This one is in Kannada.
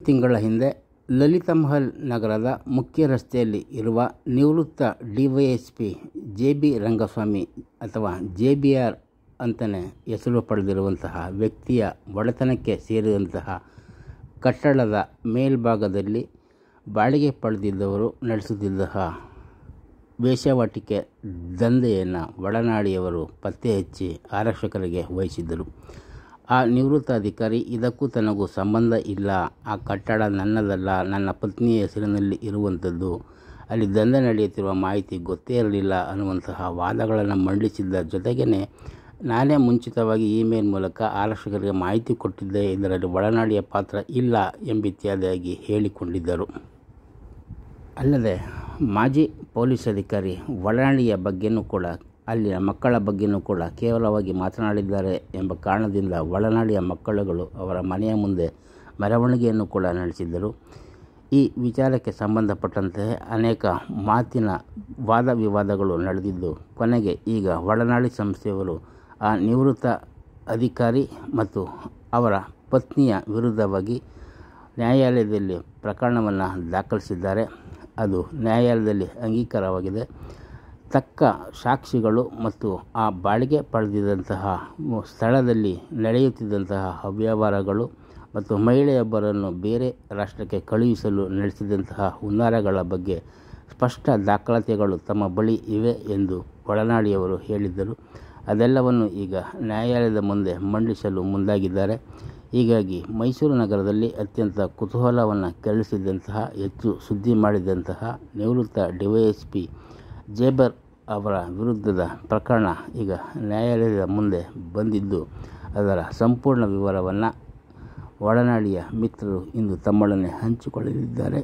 ತಿಂಗಳ ಹಿಂದೆ ಲಲಿತಮಹಲ್ ನಗರದ ಮುಖ್ಯ ರಸ್ತೆಯಲ್ಲಿ ಇರುವ ನಿವೃತ್ತ ಡಿವೈಎಸ್ಪಿ ಜೆ ಬಿ ರಂಗಸ್ವಾಮಿ ಅಥವಾ ಜೆ ಬಿ ಆರ್ ಅಂತಲೇ ಹೆಸರು ಪಡೆದಿರುವಂತಹ ವ್ಯಕ್ತಿಯ ಒಡೆತನಕ್ಕೆ ಸೇರಿದಂತಹ ಕಟ್ಟಡದ ಮೇಲ್ಭಾಗದಲ್ಲಿ ಬಾಡಿಗೆ ಪಡೆದಿದ್ದವರು ನಡೆಸುತ್ತಿದ್ದ ವೇಶ್ಯಾವಾಟಿಕೆ ದಂಧೆಯನ್ನು ಒಡನಾಡಿಯವರು ಪತ್ತೆ ಹಚ್ಚಿ ಆರಕ್ಷಕರಿಗೆ ವಹಿಸಿದ್ದರು. ಆ ನಿವೃತ್ತ ಅಧಿಕಾರಿ ಇದಕ್ಕೂ ತನಗೂ ಸಂಬಂಧ ಇಲ್ಲ. ಆ ಕಟ್ಟಡ ನನ್ನದಲ್ಲ, ನನ್ನ ಪತ್ನಿಯ ಹೆಸರಿನಲ್ಲಿ ಇರುವಂಥದ್ದು. ಅಲ್ಲಿ ದಂಧೆ ನಡೆಯುತ್ತಿರುವ ಮಾಹಿತಿ ಗೊತ್ತೇ ಇರಲಿಲ್ಲ. ಅನ್ನುವಂತಹ ವಾದಗಳನ್ನು ಮಂಡಿಸಿದ್ದ ಜೊತೆಗೇ ನಾನೇ ಮುಂಚಿತವಾಗಿ ಇಮೇಲ್ ಮೂಲಕ ಆರಕ್ಷಕರಿಗೆ ಮಾಹಿತಿ ಕೊಟ್ಟಿದ್ದೆ. ಇದರಲ್ಲಿ ಒಳನಾಡಿಯ ಪಾತ್ರ ಇಲ್ಲ ಎಂಬಿತ್ಯಾದಿಯಾಗಿ ಹೇಳಿಕೊಂಡಿದ್ದರು. ಅಲ್ಲದೆ ಮಾಜಿ ಪೊಲೀಸ್ ಅಧಿಕಾರಿ ಒಳನಾಡಿಯ ಬಗ್ಗೆಯೂ ಕೂಡ ಅಲ್ಲಿನ ಮಕ್ಕಳ ಬಗ್ಗೆಯೂ ಕೂಡ ಕೇವಲವಾಗಿ ಮಾತನಾಡಿದ್ದಾರೆ ಎಂಬ ಕಾರಣದಿಂದ ಒಳನಾಡಿಯ ಮಕ್ಕಳುಗಳು ಅವರ ಮನೆಯ ಮುಂದೆ ಮೆರವಣಿಗೆಯನ್ನು ಕೂಡ ನಡೆಸಿದ್ದರು. ಈ ವಿಚಾರಕ್ಕೆ ಸಂಬಂಧಪಟ್ಟಂತೆ ಅನೇಕ ಮಾತಿನ ವಾದ ವಿವಾದಗಳು ನಡೆದಿದ್ದು, ಕೊನೆಗೆ ಈಗ ಒಳನಾಡಿ ಸಂಸ್ಥೆಯವರು ಆ ನಿವೃತ್ತ ಅಧಿಕಾರಿ ಮತ್ತು ಅವರ ಪತ್ನಿಯ ವಿರುದ್ಧವಾಗಿ ನ್ಯಾಯಾಲಯದಲ್ಲಿ ಪ್ರಕರಣವನ್ನು ದಾಖಲಿಸಿದ್ದಾರೆ. ಅದು ನ್ಯಾಯಾಲಯದಲ್ಲಿ ಅಂಗೀಕಾರವಾಗಿದೆ. ತಕ್ಕ ಸಾಕ್ಷಿಗಳು ಮತ್ತು ಆ ಬಾಳಿಗೆ ಪಡೆದಿದ್ದಂತಹ ಸ್ಥಳದಲ್ಲಿ ನಡೆಯುತ್ತಿದ್ದಂತಹ ಅವ್ಯವಹಾರಗಳು ಮತ್ತು ಮಹಿಳೆಯೊಬ್ಬರನ್ನು ಬೇರೆ ರಾಷ್ಟ್ರಕ್ಕೆ ಕಳುಹಿಸಲು ನಡೆಸಿದಂತಹ ಹುನ್ನಾರಗಳ ಬಗ್ಗೆ ಸ್ಪಷ್ಟ ದಾಖಲಾತಿಗಳು ತಮ್ಮ ಬಳಿ ಇವೆ ಎಂದು ಒಳನಾಡಿಯವರು ಹೇಳಿದ್ದರು. ಅದೆಲ್ಲವನ್ನು ಈಗ ನ್ಯಾಯಾಲಯದ ಮುಂದೆ ಮಂಡಿಸಲು ಮುಂದಾಗಿದ್ದಾರೆ. ಹೀಗಾಗಿ ಮೈಸೂರು ನಗರದಲ್ಲಿ ಅತ್ಯಂತ ಕುತೂಹಲವನ್ನು ಕೆರಳಿಸಿದಂತಹ, ಹೆಚ್ಚು ಸುದ್ದಿ ಮಾಡಿದಂತಹ ನಿವೃತ್ತ ಡಿವೈಎಸ್ಪಿ ಜೇಬರ್ ಅವರ ವಿರುದ್ಧದ ಪ್ರಕರಣ ಈಗ ನ್ಯಾಯಾಲಯದ ಮುಂದೆ ಬಂದಿದ್ದು, ಅದರ ಸಂಪೂರ್ಣ ವಿವರವನ್ನು ಒಡನಾಡಿಯ ಮಿತ್ರರು ಇಂದು ತಮ್ಮೊಡನೆ ಹಂಚಿಕೊಳ್ಳಲಿದ್ದಾರೆ.